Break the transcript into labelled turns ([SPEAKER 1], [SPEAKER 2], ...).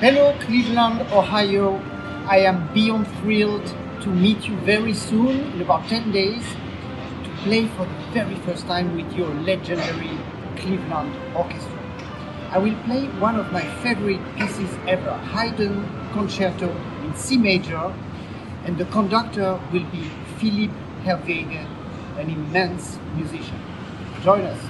[SPEAKER 1] Hello, Cleveland, Ohio. I am beyond thrilled to meet you very soon, in about 10 days, to play for the very first time with your legendary Cleveland Orchestra. I will play one of my favorite pieces ever, Haydn Concerto in C major, and the conductor will be Philippe Herreweghe, an immense musician. Join us.